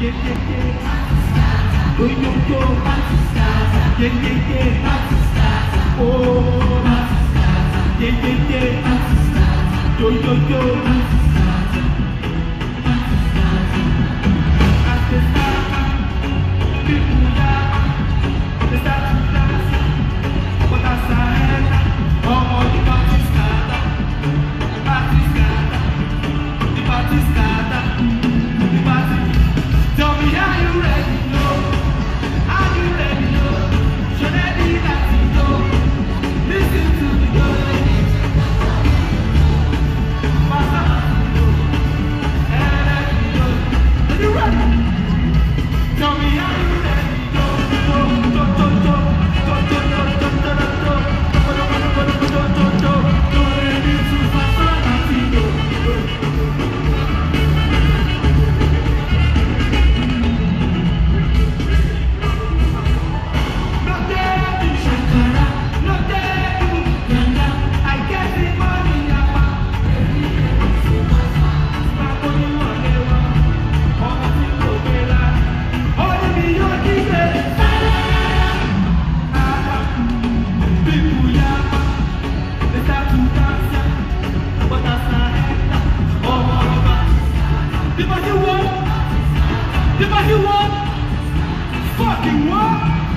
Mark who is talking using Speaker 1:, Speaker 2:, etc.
Speaker 1: Yeah, yeah, yeah. Go, yo, go. Yeah, yeah, yeah. Oh. Yeah, yeah, yeah. Yo, yo, yo. Did I hear what? Did I hear what? Fucking what?